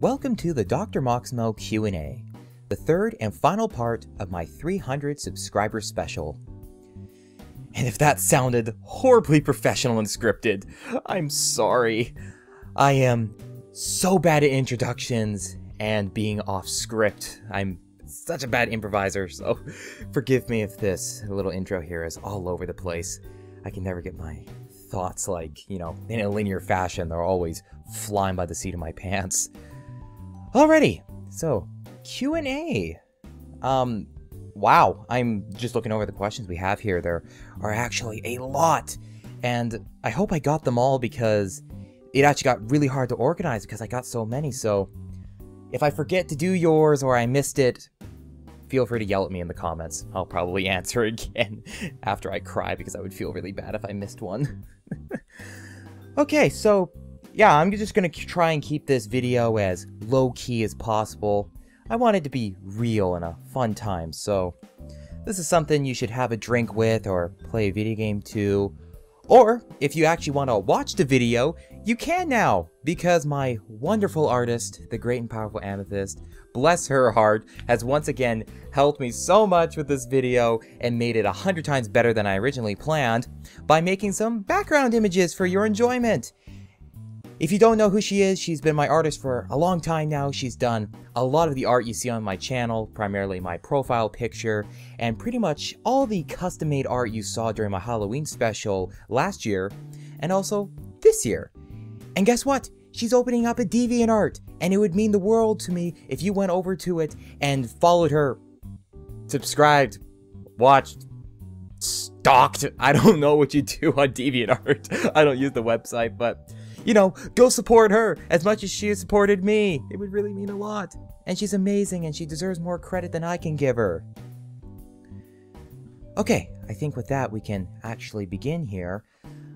Welcome to the Dr. Moxmo Q&A, the third and final part of my 300 subscriber special. And if that sounded horribly professional and scripted, I'm sorry. I am so bad at introductions and being off script. I'm such a bad improviser, so forgive me if this little intro here is all over the place. I can never get my thoughts like, you know, in a linear fashion. They're always flying by the seat of my pants. Alrighty, so Q&A. Um, wow, I'm just looking over the questions we have here. There are actually a lot, and I hope I got them all because it actually got really hard to organize because I got so many, so if I forget to do yours or I missed it, feel free to yell at me in the comments. I'll probably answer again after I cry because I would feel really bad if I missed one. okay, so yeah, I'm just gonna try and keep this video as low-key as possible. I want it to be real and a fun time, so this is something you should have a drink with or play a video game to. Or, if you actually want to watch the video, you can now, because my wonderful artist, the great and powerful Amethyst, bless her heart, has once again helped me so much with this video and made it a hundred times better than I originally planned by making some background images for your enjoyment. If you don't know who she is, she's been my artist for a long time now. She's done a lot of the art you see on my channel, primarily my profile picture, and pretty much all the custom-made art you saw during my Halloween special last year, and also this year. And guess what? She's opening up a DeviantArt, and it would mean the world to me if you went over to it and followed her, subscribed, watched, stalked. I don't know what you do on DeviantArt. I don't use the website, but you know, go support her as much as she has supported me. It would really mean a lot. And she's amazing and she deserves more credit than I can give her. Okay, I think with that we can actually begin here.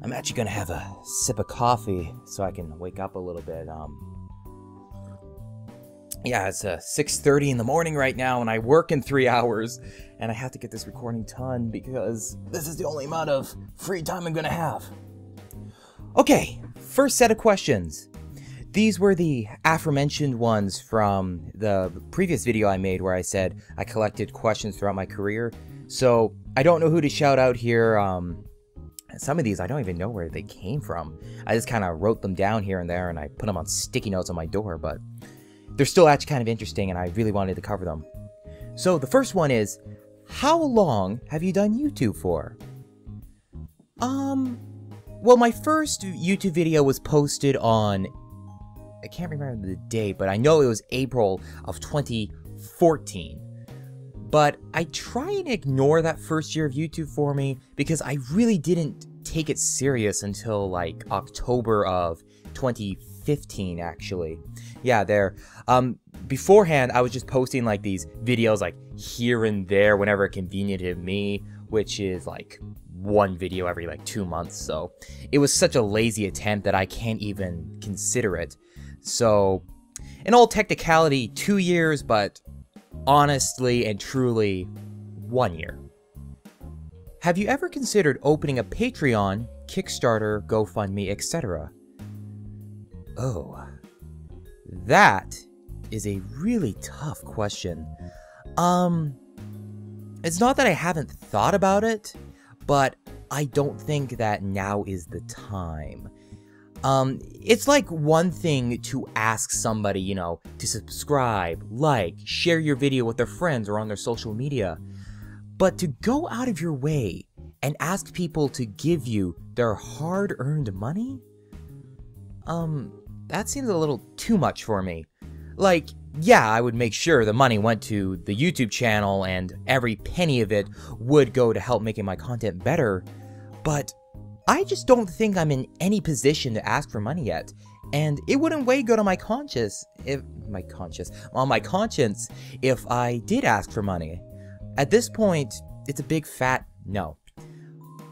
I'm actually gonna have a sip of coffee so I can wake up a little bit. Um, yeah, it's uh, 6.30 in the morning right now and I work in three hours and I have to get this recording done because this is the only amount of free time I'm gonna have. Okay, first set of questions. These were the aforementioned ones from the previous video I made where I said I collected questions throughout my career. So I don't know who to shout out here. Um, some of these I don't even know where they came from. I just kind of wrote them down here and there and I put them on sticky notes on my door, but they're still actually kind of interesting and I really wanted to cover them. So the first one is, how long have you done YouTube for? Um, well, my first YouTube video was posted on, I can't remember the date, but I know it was April of 2014. But I try and ignore that first year of YouTube for me because I really didn't take it serious until like October of 2015, actually. Yeah, there. Um, beforehand, I was just posting like these videos like here and there whenever convenient to me, which is like one video every like two months, so it was such a lazy attempt that I can't even consider it. So, in all technicality, two years, but honestly and truly, one year. Have you ever considered opening a Patreon, Kickstarter, GoFundMe, etc.? Oh, that is a really tough question. Um, it's not that I haven't thought about it, but I don't think that now is the time. Um, it's like one thing to ask somebody, you know, to subscribe, like, share your video with their friends or on their social media. But to go out of your way and ask people to give you their hard earned money? Um, that seems a little too much for me. Like, yeah, I would make sure the money went to the YouTube channel and every penny of it would go to help making my content better, but I just don't think I'm in any position to ask for money yet. And it wouldn't weigh good on my conscience if my conscience on my conscience if I did ask for money. At this point, it's a big fat no.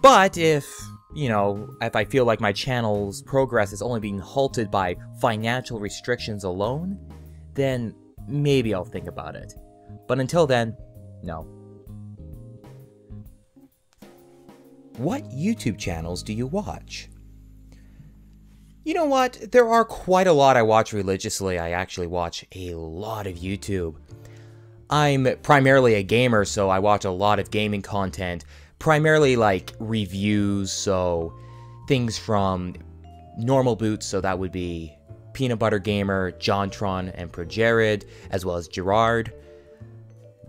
But if, you know, if I feel like my channel's progress is only being halted by financial restrictions alone, then maybe I'll think about it. But until then, no. What YouTube channels do you watch? You know what? There are quite a lot I watch religiously. I actually watch a lot of YouTube. I'm primarily a gamer, so I watch a lot of gaming content, primarily like reviews, so things from normal boots, so that would be Peanut Butter Gamer, JonTron, and ProJared, as well as Jirard.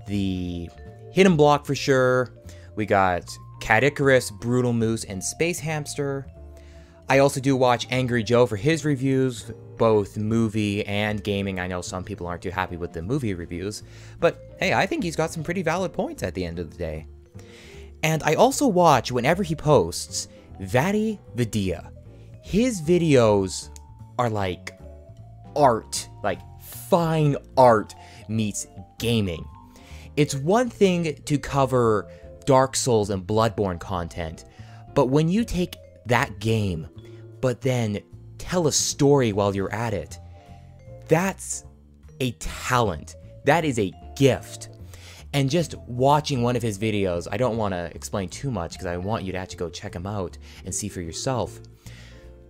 The Hidden Block for sure. We got Caddicarus, Brutal Moose, and Space Hamster. I also do watch Angry Joe for his reviews, both movie and gaming. I know some people aren't too happy with the movie reviews, but hey, I think he's got some pretty valid points at the end of the day. And I also watch, whenever he posts, Vati Vidya. His videos are like art, like fine art meets gaming. It's one thing to cover Dark Souls and Bloodborne content, but when you take that game, but then tell a story while you're at it, that's a talent. That is a gift. And just watching one of his videos, I don't want to explain too much because I want you to actually go check him out and see for yourself.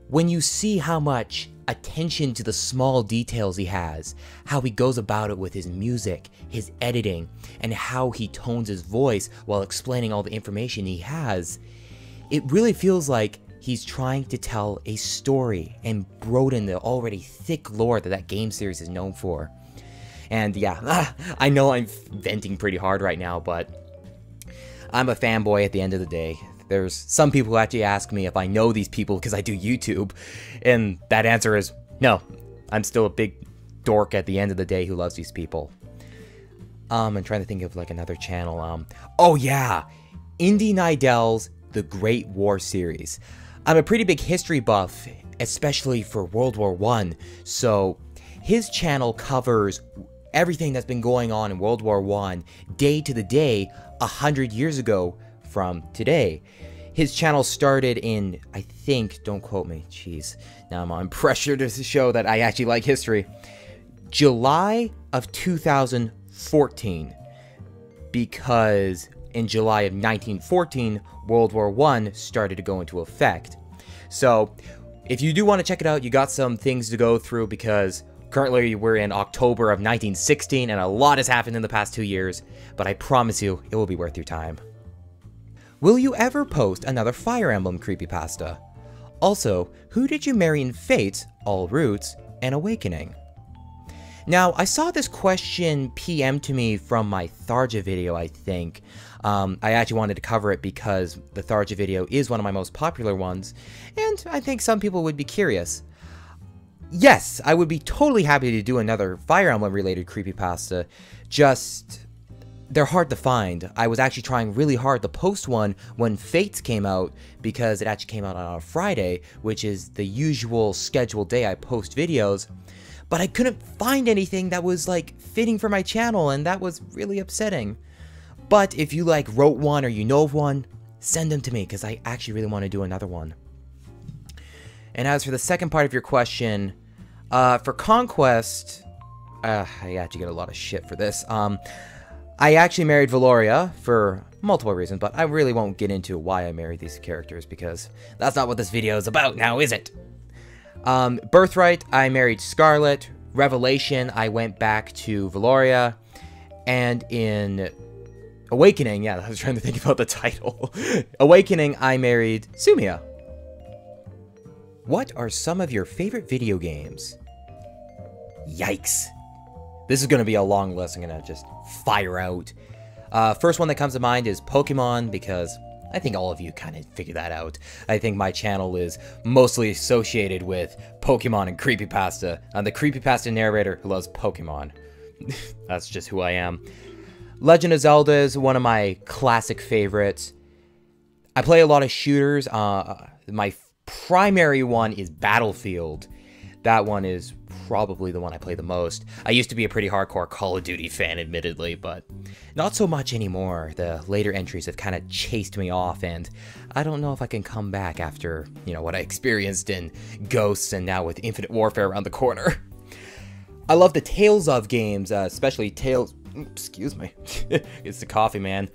When you see how much attention to the small details he has, how he goes about it with his music, his editing, and how he tones his voice while explaining all the information he has, it really feels like he's trying to tell a story and broaden the already thick lore that that game series is known for. And yeah, I know I'm venting pretty hard right now, but I'm a fanboy at the end of the day. There's some people who actually ask me if I know these people because I do YouTube, and that answer is no. I'm still a big dork at the end of the day who loves these people. Um, I'm trying to think of like another channel. Um, oh yeah, Indy Neidell's The Great War series. I'm a pretty big history buff, especially for World War One, so his channel covers everything that's been going on in World War One, day to the day, a hundred years ago from today. His channel started in, I think, don't quote me, jeez, now I'm on pressure to show that I actually like history. July of 2014, because in July of 1914, World War I started to go into effect. So, if you do want to check it out, you got some things to go through because currently we're in October of 1916 and a lot has happened in the past two years, but I promise you, it will be worth your time. Will you ever post another Fire Emblem creepypasta? Also, who did you marry in Fate, All Roots, and Awakening? Now, I saw this question PM to me from my Tharja video, I think. Um, I actually wanted to cover it because the Tharja video is one of my most popular ones, and I think some people would be curious. Yes, I would be totally happy to do another Fire Emblem related creepypasta, just they're hard to find. I was actually trying really hard to post one when Fates came out because it actually came out on a Friday, which is the usual scheduled day I post videos. But I couldn't find anything that was like fitting for my channel and that was really upsetting. But if you like wrote one or you know of one, send them to me because I actually really want to do another one. And as for the second part of your question, uh, for Conquest, uh, I actually get a lot of shit for this. Um, I actually married Velouria for multiple reasons, but I really won't get into why I married these characters because that's not what this video is about now, is it? Um, Birthright, I married Scarlet. Revelation, I went back to Velouria. And in Awakening, yeah, I was trying to think about the title. Awakening, I married Sumia. What are some of your favorite video games? Yikes. This is going to be a long list. I'm going to just fire out. Uh, first one that comes to mind is Pokemon, because I think all of you kind of figured that out. I think my channel is mostly associated with Pokemon and Creepypasta. I'm the Creepypasta narrator who loves Pokemon. That's just who I am. Legend of Zelda is one of my classic favorites. I play a lot of shooters. Uh, my primary one is Battlefield. That one is probably the one I play the most. I used to be a pretty hardcore Call of Duty fan, admittedly, but not so much anymore. The later entries have kind of chased me off, and I don't know if I can come back after, you know, what I experienced in Ghosts and now with Infinite Warfare around the corner. I love the Tales of games, uh, especially Tales... Excuse me. it's the coffee, man.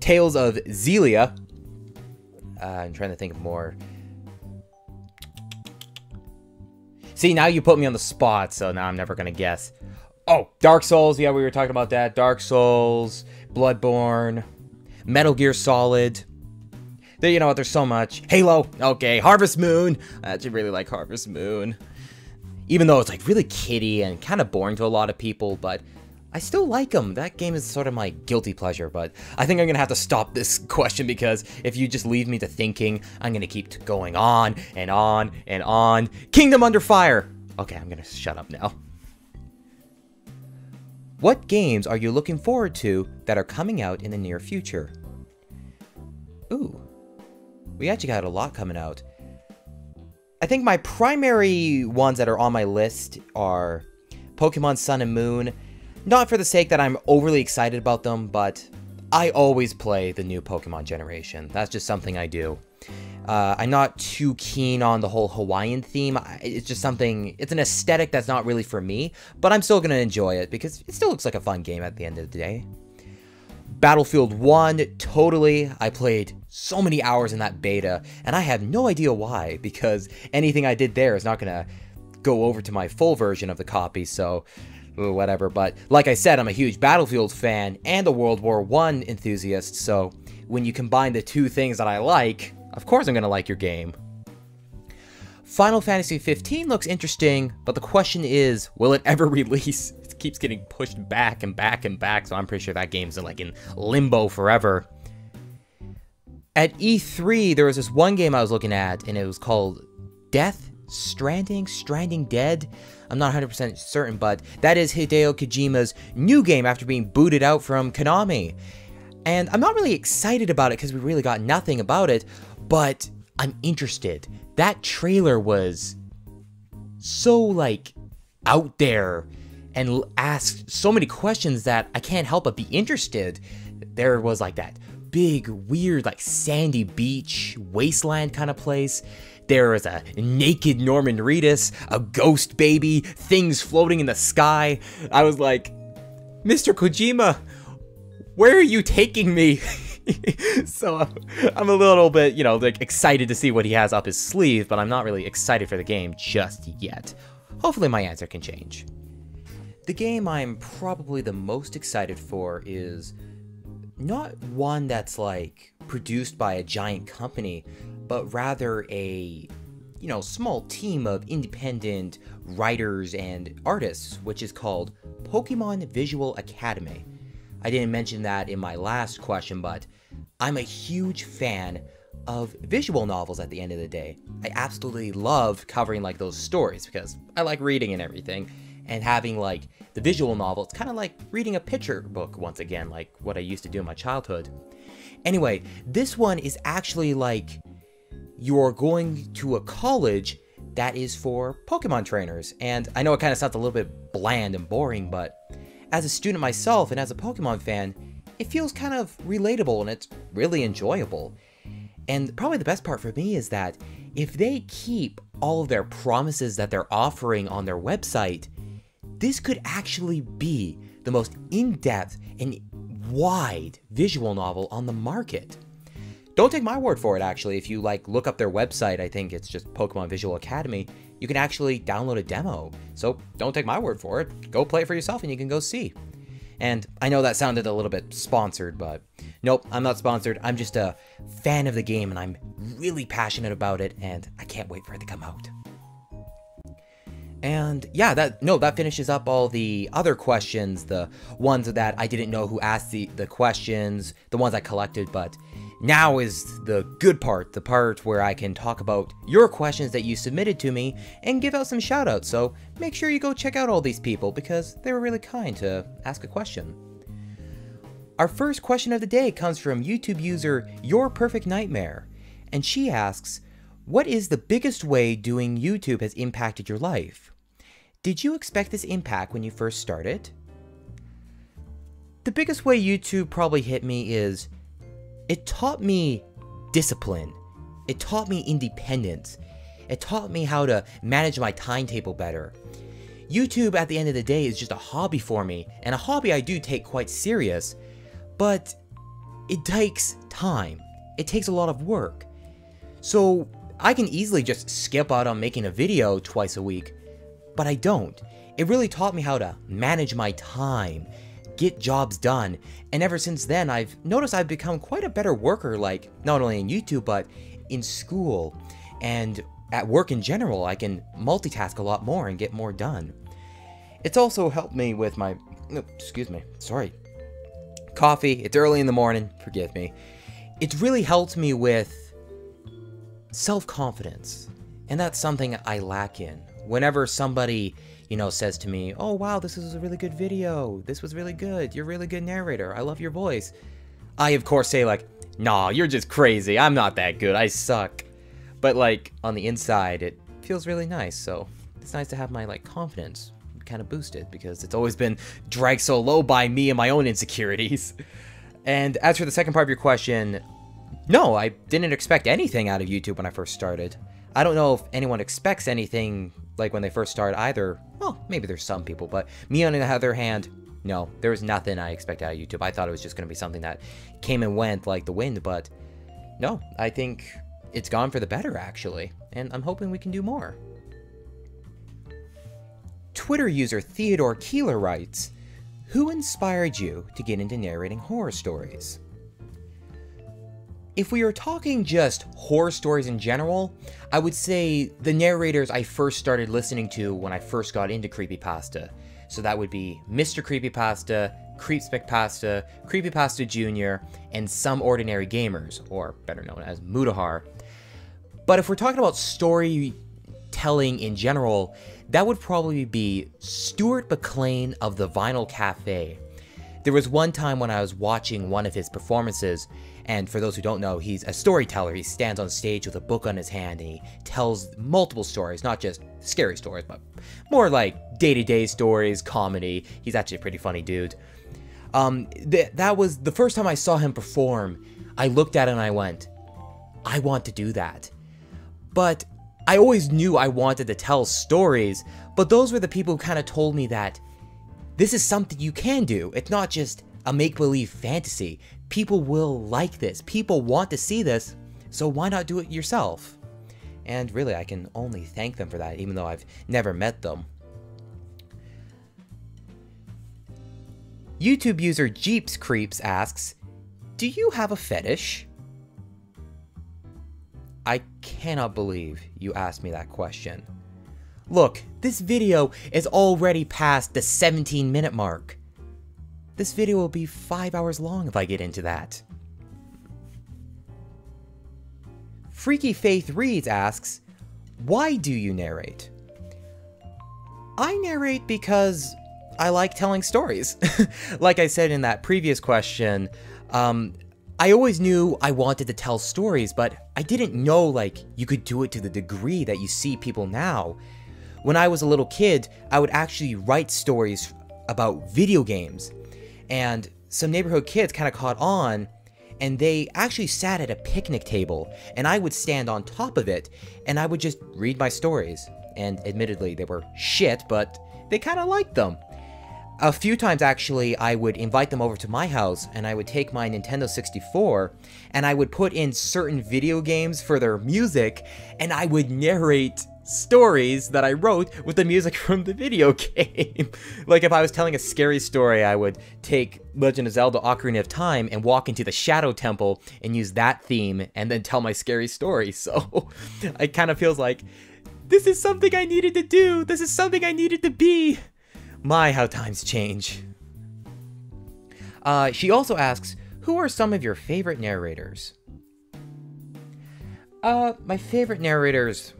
Tales of Xillia. Uh, I'm trying to think of more See, now you put me on the spot, so now I'm never gonna guess. Oh, Dark Souls. Yeah, we were talking about that. Dark Souls, Bloodborne, Metal Gear Solid. There, you know what? There's so much. Halo. Okay, Harvest Moon. I actually really like Harvest Moon. Even though it's like really kiddie and kind of boring to a lot of people, but I still like them. That game is sort of my guilty pleasure, but I think I'm gonna have to stop this question because if you just leave me to thinking, I'm gonna keep going on and on and on. Kingdom Under Fire! Okay, I'm gonna shut up now. What games are you looking forward to that are coming out in the near future? Ooh, we actually got a lot coming out. I think my primary ones that are on my list are Pokemon Sun and Moon. Not for the sake that I'm overly excited about them, but I always play the new Pokemon generation. That's just something I do. Uh, I'm not too keen on the whole Hawaiian theme. It's just something, it's an aesthetic that's not really for me, but I'm still going to enjoy it because it still looks like a fun game at the end of the day. Battlefield 1, totally. I played so many hours in that beta, and I have no idea why, because anything I did there is not going to go over to my full version of the copy, so whatever. But like I said, I'm a huge Battlefield fan and a World War One enthusiast, so when you combine the two things that I like, of course I'm to like your game. Final Fantasy 15 looks interesting, but the question is, will it ever release? It keeps getting pushed back and back and back, so I'm pretty sure that game's in like in limbo forever. At E3, there was this one game I was looking at, and it was called Death Stranding, Stranding Dead. I'm not 100% certain, but that is Hideo Kojima's new game after being booted out from Konami. And I'm not really excited about it because we really got nothing about it, but I'm interested. That trailer was so like out there and asked so many questions that I can't help but be interested. There was like that big, weird, like sandy beach, wasteland kind of place. There was a naked Norman Reedus, a ghost baby, things floating in the sky. I was like, Mr. Kojima, where are you taking me? so I'm a little bit, you know, like excited to see what he has up his sleeve, but I'm not really excited for the game just yet. Hopefully my answer can change. The game I'm probably the most excited for is not one that's like produced by a giant company, but rather a you know, small team of independent writers and artists, which is called Pokemon Visual Academy. I didn't mention that in my last question, but I'm a huge fan of visual novels at the end of the day. I absolutely love covering like those stories because I like reading and everything and having like the visual novel. It's kind of like reading a picture book once again, like what I used to do in my childhood. Anyway, this one is actually like you're going to a college that is for Pokemon trainers. And I know it kind of sounds a little bit bland and boring, but as a student myself and as a Pokemon fan, it feels kind of relatable and it's really enjoyable. And probably the best part for me is that if they keep all of their promises that they're offering on their website, this could actually be the most in-depth and wide visual novel on the market. Don't take my word for it actually, if you like look up their website, I think it's just Pokemon Visual Academy, you can actually download a demo. So don't take my word for it, go play it for yourself and you can go see. And I know that sounded a little bit sponsored, but nope, I'm not sponsored. I'm just a fan of the game and I'm really passionate about it and I can't wait for it to come out. And yeah, that no, that finishes up all the other questions, the ones that I didn't know who asked the, the questions, the ones I collected, but now is the good part, the part where I can talk about your questions that you submitted to me and give out some shoutouts. So make sure you go check out all these people because they were really kind to ask a question. Our first question of the day comes from YouTube user Your Perfect Nightmare, and she asks, What is the biggest way doing YouTube has impacted your life? Did you expect this impact when you first started? The biggest way YouTube probably hit me is it taught me discipline. It taught me independence. It taught me how to manage my timetable better. YouTube at the end of the day is just a hobby for me, and a hobby I do take quite serious, but it takes time. It takes a lot of work. So I can easily just skip out on making a video twice a week, but I don't. It really taught me how to manage my time, get jobs done, and ever since then, I've noticed I've become quite a better worker, like, not only in YouTube, but in school, and at work in general, I can multitask a lot more and get more done. It's also helped me with my. Excuse me, sorry. Coffee, it's early in the morning, forgive me. It's really helped me with self confidence, and that's something I lack in. Whenever somebody you know, says to me, Oh, wow, this was a really good video. This was really good. You're a really good narrator. I love your voice. I, of course, say, like, Nah, you're just crazy. I'm not that good. I suck. But, like, on the inside, it feels really nice. So it's nice to have my, like, confidence kind of boosted because it's always been dragged so low by me and my own insecurities. And as for the second part of your question, no, I didn't expect anything out of YouTube when I first started. I don't know if anyone expects anything like when they first start either. Well, maybe there's some people, but me on the other hand, no, there was nothing I expected out of YouTube. I thought it was just going to be something that came and went like the wind, but no, I think it's gone for the better actually, and I'm hoping we can do more. Twitter user Theodore Keeler writes, Who inspired you to get into narrating horror stories? If we are talking just horror stories in general, I would say the narrators I first started listening to when I first got into Creepypasta. So that would be Mr. Creepypasta, CreepsMcPasta, Creepypasta Jr., and Some Ordinary Gamers, or better known as Mutahar. But if we're talking about storytelling in general, that would probably be Stuart McLean of the Vinyl Cafe. There was one time when I was watching one of his performances, and for those who don't know, he's a storyteller. He stands on stage with a book on his hand and he tells multiple stories, not just scary stories, but more like day to day stories, comedy. He's actually a pretty funny dude. Um, th- that was the first time I saw him perform. I looked at it and I went, I want to do that. But I always knew I wanted to tell stories, but those were the people who kind of told me that this is something you can do. It's not just a make believe fantasy. People will like this. People want to see this, so why not do it yourself? And really, I can only thank them for that, even though I've never met them. YouTube user Jeeps Creeps asks, Do you have a fetish? I cannot believe you asked me that question. Look, this video is already past the 17 minute mark. This video will be 5 hours long if I get into that. Freaky Faith Reads asks, Why do you narrate? I narrate because I like telling stories. like I said in that previous question, um, I always knew I wanted to tell stories, but I didn't know like you could do it to the degree that you see people now. When I was a little kid, I would actually write stories about video games and some neighborhood kids kind of caught on and they actually sat at a picnic table and I would stand on top of it and I would just read my stories. And admittedly, they were shit, but they kind of liked them. A few times, actually, I would invite them over to my house and I would take my Nintendo 64 and I would put in certain video games for their music and I would narrate stories that I wrote with the music from the video game. like if I was telling a scary story, I would take Legend of Zelda Ocarina of Time and walk into the Shadow Temple and use that theme and then tell my scary story. So it kind of feels like this is something I needed to do. This is something I needed to be. My, how times change. Uh, she also asks, who are some of your favorite narrators? Uh, my favorite narrators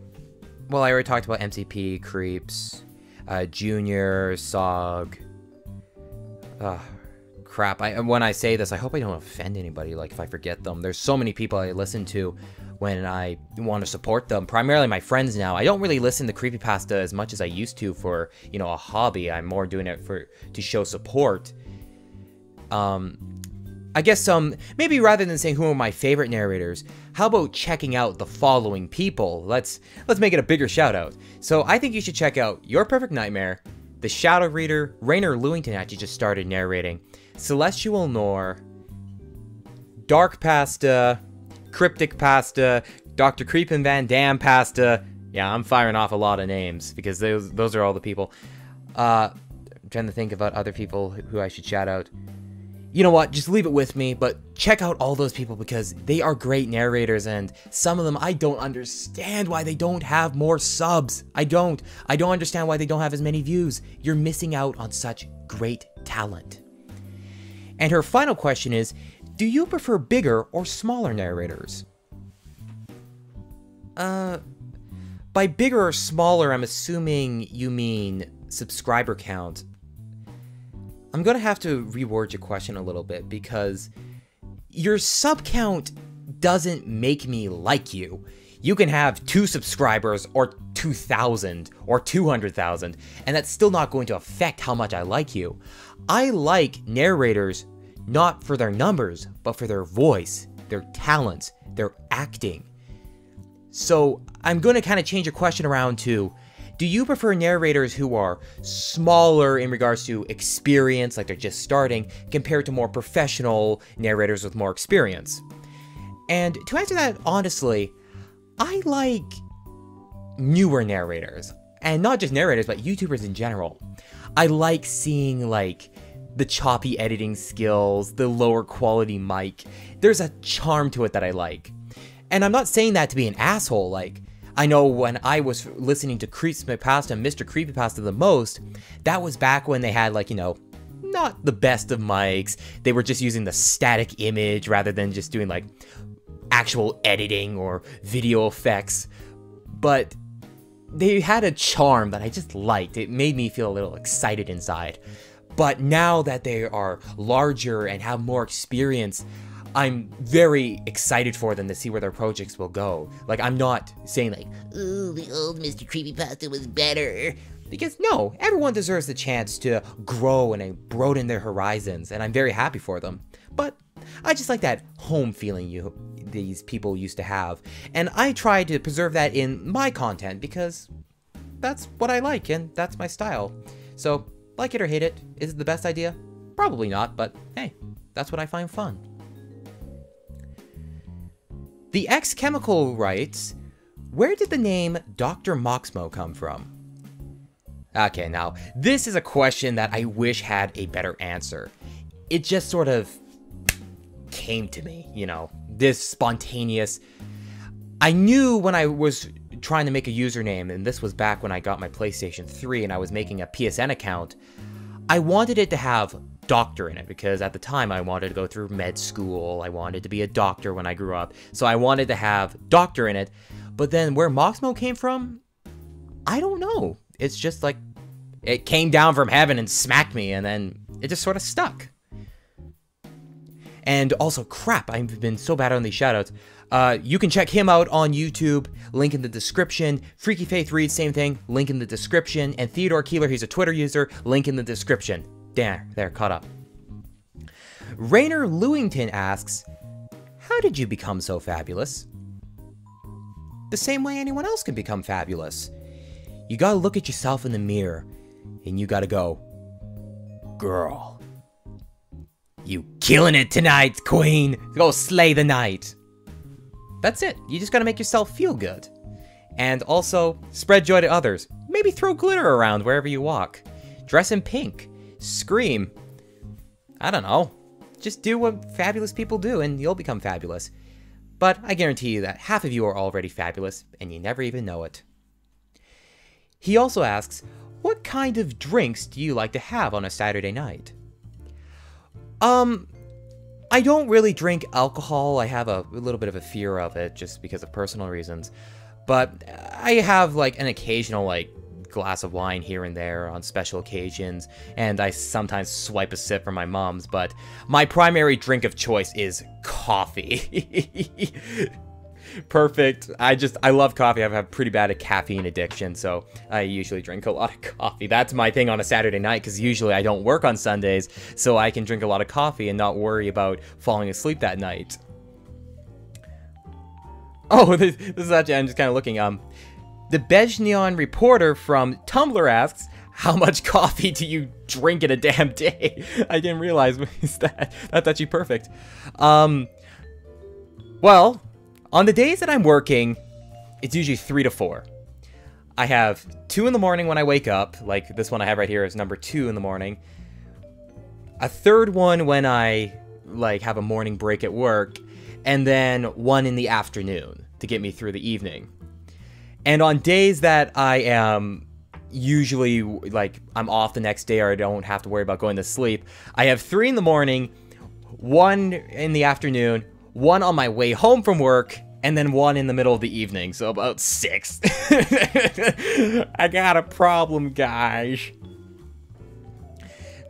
well, I already talked about MCP, Creeps, uh, Junior, Sog. Ugh, crap. I, when I say this, I hope I don't offend anybody, like, if I forget them. There's so many people I listen to when I want to support them. Primarily my friends now. I don't really listen to Creepypasta as much as I used to for, you know, a hobby. I'm more doing it for to show support. Um, I guess um maybe rather than saying who are my favorite narrators, how about checking out the following people? Let's let's make it a bigger shout out. So I think you should check out Your Perfect Nightmare, The Shadow Reader, Rainer Lewington actually just started narrating, Celestial Nor, Dark Pasta, Cryptic Pasta, Dr. Creepin Van Dam Pasta, Yeah, I'm firing off a lot of names because those those are all the people. Uh, I'm trying to think about other people who I should shout out. You know what? Just leave it with me, but check out all those people because they are great narrators and some of them I don't understand why they don't have more subs. I don't. I don't understand why they don't have as many views. You're missing out on such great talent. And her final question is, do you prefer bigger or smaller narrators? Uh, by bigger or smaller, I'm assuming you mean subscriber count. I'm gonna have to reword your question a little bit because your sub count doesn't make me like you. You can have two subscribers or 2,000 or 200,000, and that's still not going to affect how much I like you. I like narrators not for their numbers, but for their voice, their talents, their acting. So I'm going to kind of change your question around to do you prefer narrators who are smaller in regards to experience, like they're just starting, compared to more professional narrators with more experience? And to answer that honestly, I like newer narrators. And not just narrators, but YouTubers in general. I like seeing, like, the choppy editing skills, the lower quality mic. There's a charm to it that I like. And I'm not saying that to be an asshole, like, I know when I was listening to Creepypasta and Mr. Creepypasta the most, that was back when they had, like, you know, not the best of mics. They were just using the static image rather than just doing, like, actual editing or video effects. But they had a charm that I just liked. It made me feel a little excited inside. But now that they are larger and have more experience, I'm very excited for them to see where their projects will go. Like, I'm not saying, like, ooh, the old Mr. Creepypasta was better. Because, no, everyone deserves the chance to grow and broaden their horizons, and I'm very happy for them. But I just like that home feeling you these people used to have. And I try to preserve that in my content because that's what I like and that's my style. So, like it or hate it, is it the best idea? Probably not, but hey, that's what I find fun. The X Chemical writes, Where did the name Dr. Moxmo come from? Okay, now, this is a question that I wish had a better answer. It just sort of came to me, you know, this spontaneous. I knew when I was trying to make a username, and this was back when I got my PlayStation 3 and I was making a PSN account, I wanted it to have doctor in it because at the time I wanted to go through med school. I wanted to be a doctor when I grew up. So I wanted to have doctor in it. But then where Moxmo came from, I don't know. It's just like it came down from heaven and smacked me and then it just sort of stuck. And also, crap, I've been so bad on these shoutouts. Uh, you can check him out on YouTube, link in the description. Freaky Faith Reads, same thing, link in the description. And Theodore Keeler, he's a Twitter user, link in the description. There, there, caught up. Rainer Lewington asks, How did you become so fabulous? The same way anyone else can become fabulous. You gotta look at yourself in the mirror, and you gotta go, Girl. You killing it tonight, queen! Go slay the night! That's it. You just gotta make yourself feel good. And also, spread joy to others. Maybe throw glitter around wherever you walk. Dress in pink scream. I don't know. Just do what fabulous people do and you'll become fabulous. But I guarantee you that half of you are already fabulous and you never even know it. He also asks, what kind of drinks do you like to have on a Saturday night? Um, I don't really drink alcohol. I have a, little bit of a fear of it just because of personal reasons. But I have like an occasional like glass of wine here and there on special occasions, and I sometimes swipe a sip from my mom's, but my primary drink of choice is coffee. Perfect. I just, I love coffee. I have pretty bad a caffeine addiction, so I usually drink a lot of coffee. That's my thing on a Saturday night, because usually I don't work on Sundays, so I can drink a lot of coffee and not worry about falling asleep that night. Oh, this, this is actually, I'm just kind of looking, um, the Bejnion reporter from Tumblr asks, how much coffee do you drink in a damn day? I didn't realize that. That's actually perfect. Um, well, on the days that I'm working, it's usually three to four. I have two in the morning when I wake up, like this one I have right here is number two in the morning. A third one when I like have a morning break at work, and then one in the afternoon to get me through the evening. And on days that I am usually like I'm off the next day or I don't have to worry about going to sleep, I have three in the morning, one in the afternoon, one on my way home from work, and then one in the middle of the evening, so about six. I got a problem, guys.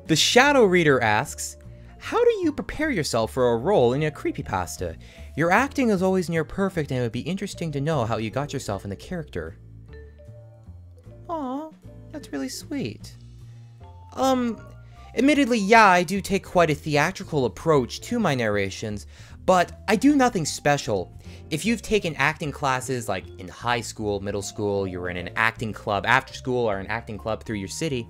The Shadow Reader asks, How do you prepare yourself for a role in a creepypasta? Your acting is always near perfect, and it would be interesting to know how you got yourself in the character. Aw, that's really sweet. Um, admittedly, yeah, I do take quite a theatrical approach to my narrations, but I do nothing special. If you've taken acting classes like in high school, middle school, you were in an acting club after school or an acting club through your city,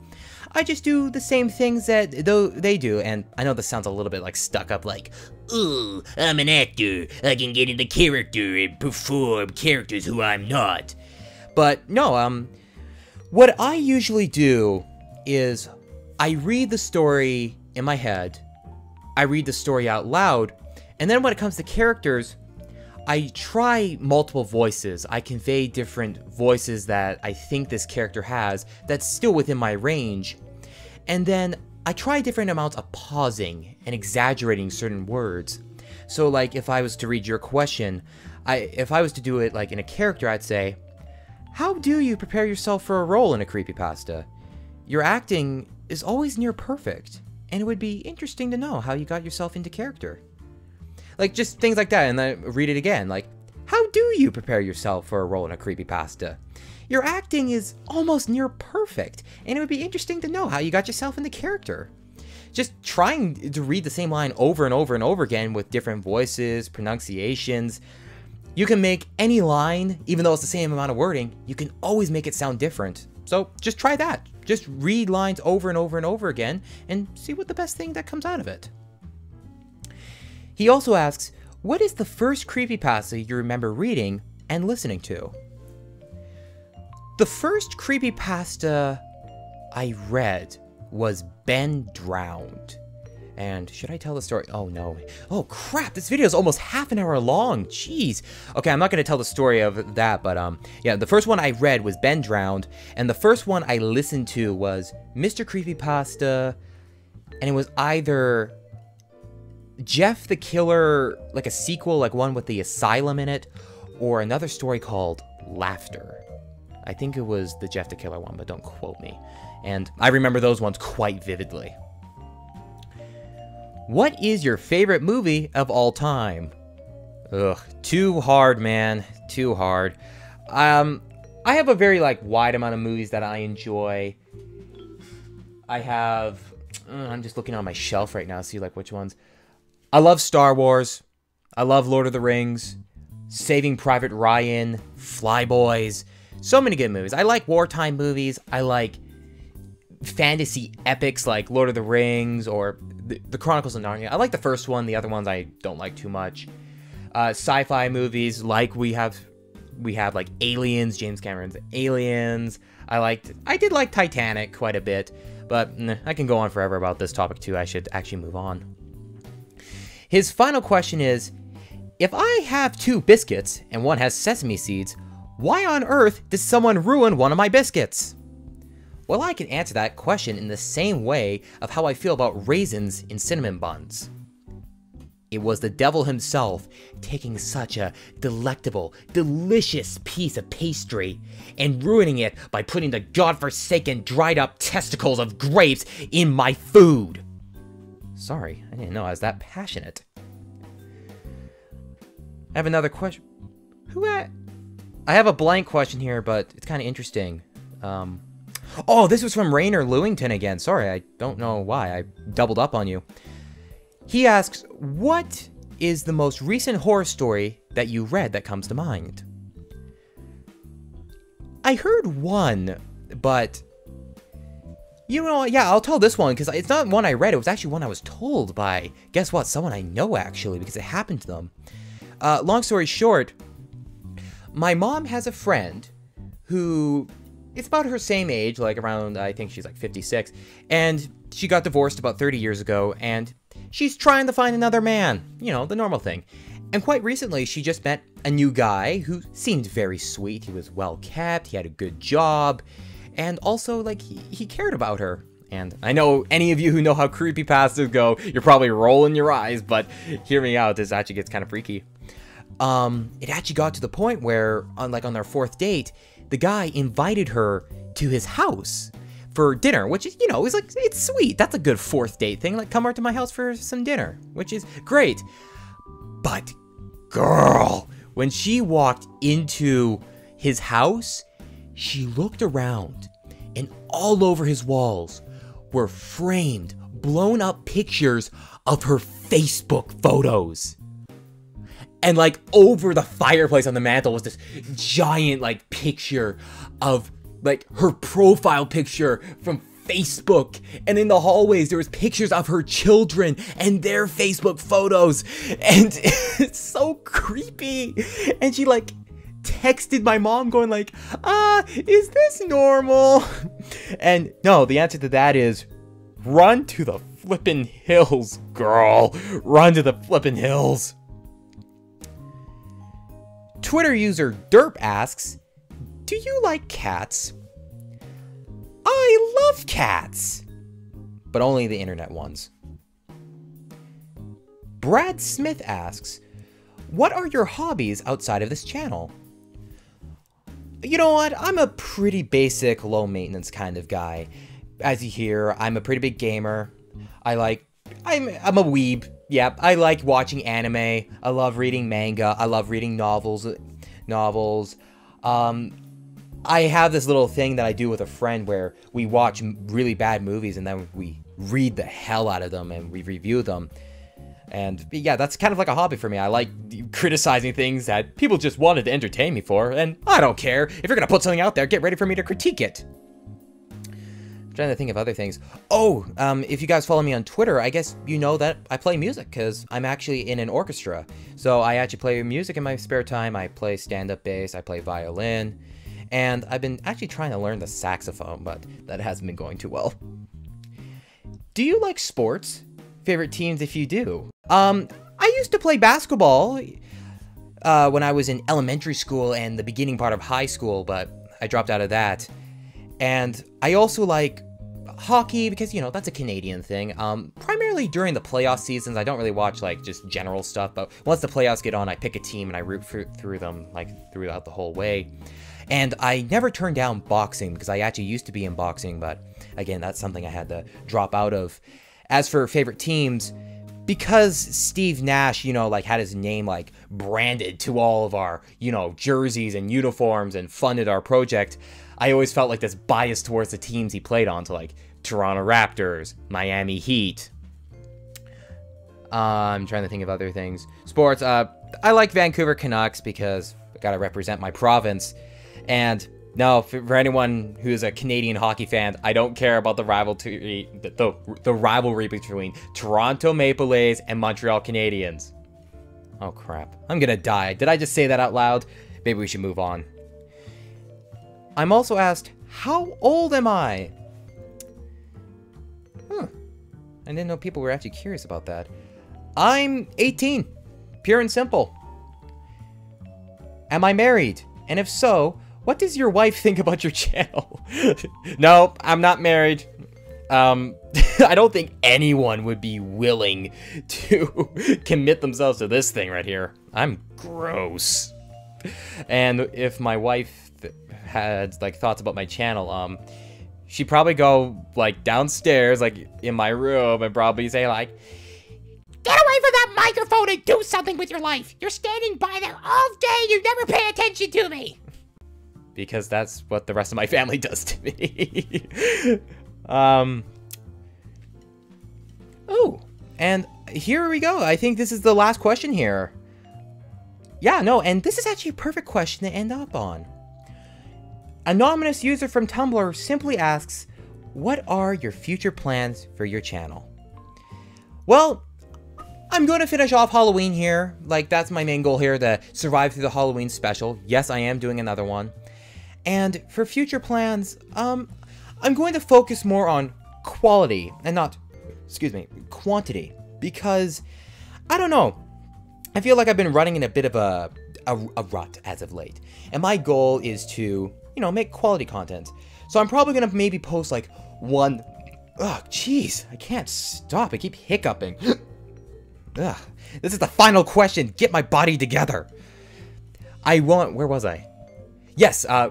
I just do the same things that though they do. And I know this sounds a little bit like stuck up, like, ooh, I'm an actor. I can get into character and perform characters who I'm not. But no, um, what I usually do is I read the story in my head, I read the story out loud, and then when it comes to characters, I try multiple voices. I convey different voices that I think this character has that's still within my range. And then I try different amounts of pausing and exaggerating certain words. So like if I was to read your question, I if I was to do it like in a character, I'd say, "How do you prepare yourself for a role in a creepypasta? Your acting is always near perfect, and it would be interesting to know how you got yourself into character." Like just things like that, and then read it again. Like, how do you prepare yourself for a role in a creepypasta? Your acting is almost near perfect, and it would be interesting to know how you got yourself in the character. Just trying to read the same line over and over and over again with different voices, pronunciations. You can make any line, even though it's the same amount of wording, you can always make it sound different. So just try that. Just read lines over and over and over again and see what the best thing that comes out of it. He also asks, what is the first creepypasta you remember reading and listening to? The first creepypasta I read was Ben Drowned. And should I tell the story? Oh no. Oh crap, this video is almost half an hour long. Jeez. Okay, I'm not to tell the story of that, but um yeah, the first one I read was Ben Drowned, and the first one I listened to was Mr. Creepypasta, and it was either Jeff the Killer, like a sequel, like one with the asylum in it, or another story called Laughter. I think it was the Jeff the Killer one, but don't quote me. And I remember those ones quite vividly. What is your favorite movie of all time? Ugh, too hard, man. Too hard. Um, I have a very like wide amount of movies that I enjoy. I have. Uh, I'm just looking on my shelf right now, see like which ones. I love Star Wars. I love Lord of the Rings, Saving Private Ryan, Flyboys. So many good movies. I like wartime movies. I like fantasy epics like Lord of the Rings or the, Chronicles of Narnia. I like the first one. The other ones I don't like too much. Uh, sci-fi movies like we have we have like Aliens, James Cameron's Aliens. I liked I did like Titanic quite a bit, but I can go on forever about this topic too. I should actually move on. His final question is If I have two biscuits and one has sesame seeds, why on earth did someone ruin one of my biscuits? Well, I can answer that question in the same way of how I feel about raisins in cinnamon buns. It was the devil himself taking such a delectable, delicious piece of pastry and ruining it by putting the godforsaken dried up testicles of grapes in my food. Sorry, I didn't know I was that passionate. I have another question. Who at? I have a blank question here, but it's kind of interesting. Um, oh, this was from Rainer Lewington again. Sorry, I don't know why. I doubled up on you. He asks, What is the most recent horror story that you read that comes to mind? I heard one, but you know, yeah, I'll tell this one because it's not one I read. It was actually one I was told by, guess what, someone I know actually because it happened to them. Uh, long story short, my mom has a friend who it's about her same age, like around, I think she's like 56. And she got divorced about 30 years ago, and she's trying to find another man. You know, the normal thing. And quite recently, she just met a new guy who seemed very sweet. He was well kept, he had a good job, and also, like, he, he cared about her. And I know any of you who know how creepy pastas go, you're probably rolling your eyes, but hear me out, this actually gets kind of freaky. Um, it actually got to the point where, on like on their fourth date, the guy invited her to his house for dinner, which is, you know, is like, it's sweet. That's a good fourth date thing. Like, come over to my house for some dinner, which is great. But, girl, when she walked into his house, she looked around, and all over his walls were framed, blown up pictures of her Facebook photos. And like over the fireplace on the mantle was this giant like picture of like her profile picture from Facebook. And in the hallways there was pictures of her children and their Facebook photos. And it's so creepy. And she like texted my mom going like, "Ah, is this normal?" And no, the answer to that is run to the flippin' hills, girl. Run to the flippin' hills. Twitter user Derp asks, "Do you like cats?" I love cats, but only the internet ones. Brad Smith asks, "What are your hobbies outside of this channel?" You know what? I'm a pretty basic, low maintenance kind of guy. As you hear, I'm a pretty big gamer. I like I'm I'm a weeb. Yep, I like watching anime. I love reading manga. I love reading novels novels. Um I have this little thing that I do with a friend where we watch really bad movies and then we read the hell out of them and we review them. And yeah, that's kind of like a hobby for me. I like criticizing things that people just wanted to entertain me for, and I don't care. If you're gonna put something out there, get ready for me to critique it. I'm trying to think of other things. Oh, um, if you guys follow me on Twitter, I guess you know that I play music, because I'm actually in an orchestra. So I actually play music in my spare time. I play stand-up bass, I play violin, and I've been actually trying to learn the saxophone, but that hasn't been going too well. Do you like sports? Favorite teams if you do? Um, I used to play basketball uh, when I was in elementary school and the beginning part of high school, but I dropped out of that. And I also like hockey because, you know, that's a Canadian thing. Um, primarily during the playoff seasons, I don't really watch like just general stuff, but once the playoffs get on, I pick a team and I root for, through them like throughout the whole way. And I never turned down boxing because I actually used to be in boxing, but again, that's something I had to drop out of. As for favorite teams, because Steve Nash, you know, like had his name like branded to all of our, you know, jerseys and uniforms and funded our project, I always felt like this bias towards the teams he played on to like Toronto Raptors, Miami Heat. Uh, I'm trying to think of other things. Sports, uh, I like Vancouver Canucks because I gotta represent my province. And no, for, anyone who's a Canadian hockey fan, I don't care about the rivalry, the, the, the rivalry between Toronto Maple Leafs and Montreal Canadiens. Oh crap, I'm gonna die. Did I just say that out loud? Maybe we should move on. I'm also asked, how old am I? Huh. I didn't know people were actually curious about that. I'm 18. Pure and simple. Am I married? And if so, what does your wife think about your channel? no, I'm not married. Um, I don't think anyone would be willing to commit themselves to this thing right here. I'm gross. And if my wife had like thoughts about my channel, um, she'd probably go like downstairs, like in my room, and probably say like, Get away from that microphone and do something with your life. You're standing by there all day. You never pay attention to me because that's what the rest of my family does to me. um. Oh, and here we go. I think this is the last question here. Yeah, no, and this is actually a perfect question to end up on. Anonymous user from Tumblr simply asks, what are your future plans for your channel? Well, I'm going to finish off Halloween here. Like, that's my main goal here, to survive through the Halloween special. Yes, I am doing another one. And for future plans, um, I'm going to focus more on quality and not, excuse me, quantity. Because, I don't know, I feel like I've been running in a bit of a, a, a rut as of late. And my goal is to, you know, make quality content. So I'm probably going to maybe post like one. Ugh, jeez, I can't stop. I keep hiccuping. Ugh, this is the final question. Get my body together. I want. Where was I? Yes, uh,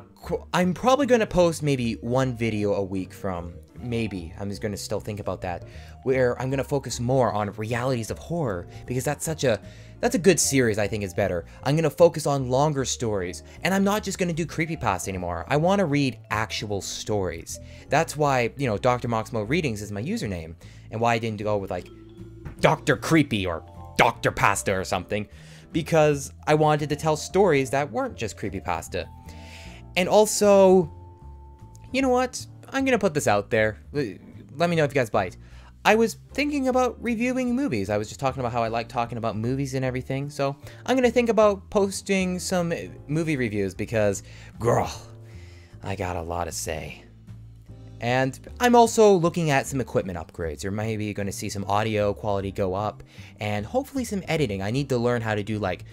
I'm probably going to post maybe one video a week from. Maybe. I'm just going to still think about that. Where I'm going to focus more on realities of horror because that's such a. That's a good series, I think is better. I'm gonna focus on longer stories, and I'm not just gonna do creepypasta anymore. I wanna read actual stories. That's why, you know, Dr. Moxmo Readings is my username, and why I didn't go with like Dr. Creepy or Dr. Pasta or something, because I wanted to tell stories that weren't just creepypasta. And also, you know what? I'm gonna put this out there. Let me know if you guys bite. I was thinking about reviewing movies. I was just talking about how I like talking about movies and everything. So I'm gonna think about posting some eh, movie reviews because, girl, I got a lot to say. And I'm also looking at some equipment upgrades. You're maybe going to see some audio quality go up and hopefully some editing. I need to learn how to do like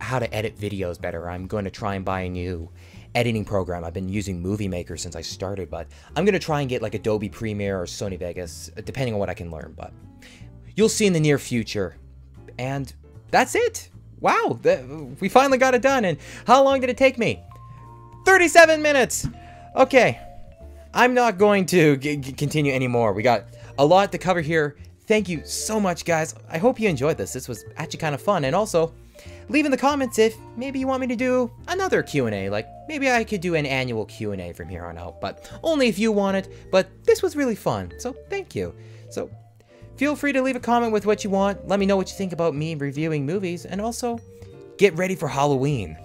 how to edit videos better. I'm going to try and buy a new editing program. I've been using Movie Maker since I started, but I'm going to try and get like Adobe Premiere or Sony Vegas, uh, depending on what I can learn, but you'll see in the near future. And that's it. Wow, we finally got it done. And how long did it take me? 37 minutes. Okay, I'm not going to continue anymore. We got a lot to cover here. Thank you so much, guys. I hope you enjoyed this. This was actually kind of fun. And also, leave in the comments if maybe you want me to do another Q&A. Like, maybe I could do an annual Q&A from here on out, but only if you want it. But this was really fun, so thank you. So, feel free to leave a comment with what you want. Let me know what you think about me reviewing movies, and also, get ready for Halloween.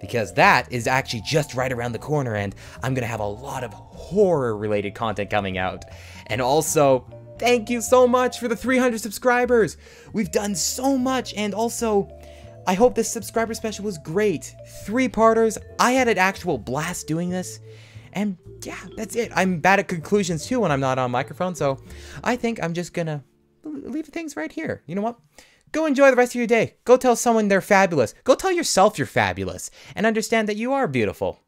Because that is actually just right around the corner, and I'm gonna have a lot of horror-related content coming out. And also, thank you so much for the 300 subscribers! We've done so much, and also, I hope this subscriber special was great. Three parters. I had an actual blast doing this. And yeah, that's it. I'm bad at conclusions too when I'm not on microphone, so I think I'm just gonna leave things right here. You know what? Go enjoy the rest of your day. Go tell someone they're fabulous. Go tell yourself you're fabulous and understand that you are beautiful.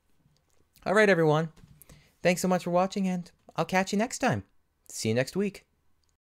All right, everyone. Thanks so much for watching, and I'll catch you next time. See you next week.